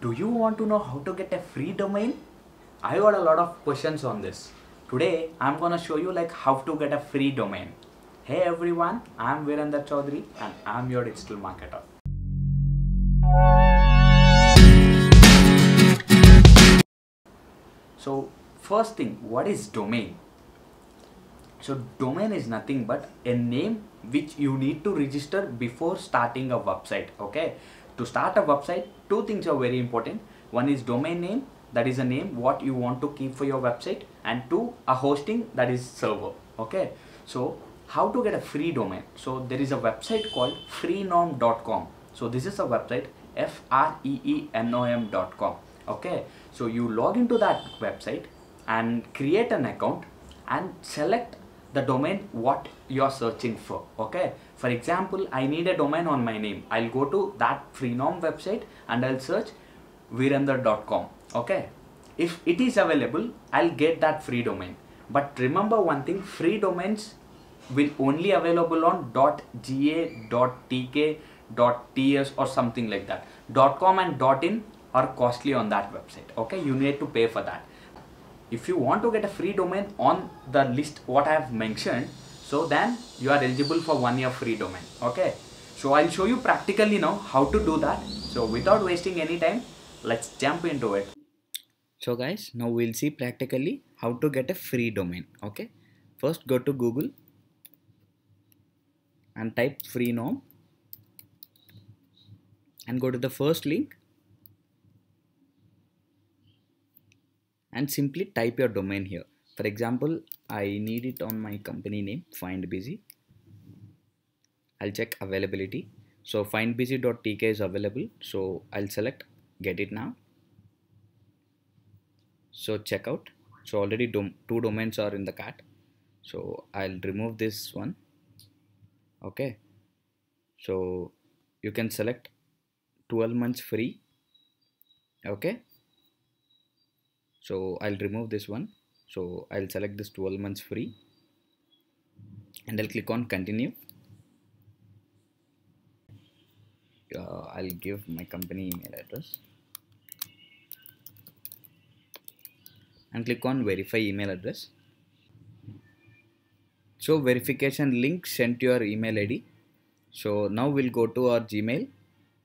Do you want to know how to get a free domain? I got a lot of questions on this. Today I'm gonna show you like how to get a free domain. Hey everyone, I'm Virender Chaudhary and I'm your digital marketer. So first thing, what is domain? So domain is nothing but a name which you need to register before starting a website. Okay. To start a website, two things are very important. One is domain name, that is a name what you want to keep for your website, and two, a hosting that is server. Okay. So how to get a free domain? So there is a website called freenom.com. So this is a website f r e e n o m.com. Okay. So you log into that website and create an account and select the domain what you're searching for okay? For example i need a domain on my name. I'll go to that freenom website and i'll search virender.com okay? If it is available i'll get that free domain. But remember one thing free domains will only available on .ga .tk .ts or something like that .com and .in are costly on that website okay? You need to pay for that if you want to get a free domain on the list what I have mentioned so then you are eligible for one year free domain okay? So I'll show you practically now how to do that. So without wasting any time let's jump into it. So guys now we'll see practically how to get a free domain okay? First go to Google and type freenom and go to the first link and simply type your domain here. For example I need it on my company name findbusy. I'll check availability. So findbusy.tk is available. So I'll select get it now. So checkout so already dom two domains are in the cart. So I'll remove this one. Okay. So you can select 12 months free. Okay so I'll remove this one. So I'll select this 12 months free. And I'll click on continue. Uh, I'll give my company email address. And click on verify email address. So verification link sent to your email id so now we'll go to our gmail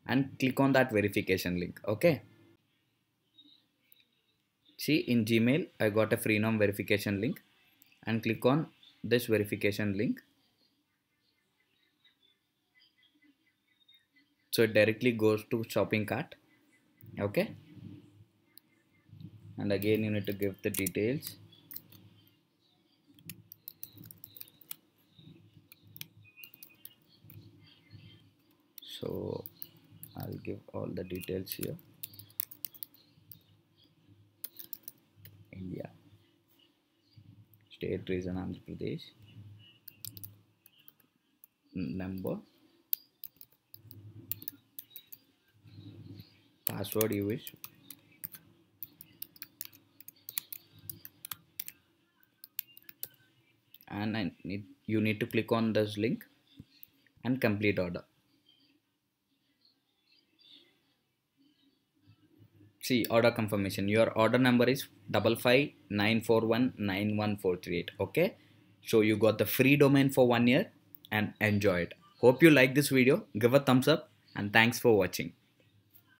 and click on that verification link. Okay see in gmail i got a freenom verification link and click on this verification link. So it directly goes to shopping cart. Okay. And again you need to give the details. So I'll give all the details here India. State region Andhra Pradesh. Number. Password you wish. And I need you need to click on this link and complete order see order confirmation. Your order number is double five nine four one nine one four three eight. Okay? So you got the free domain for one year and enjoy it. Hope you like this video. Give a thumbs up and thanks for watching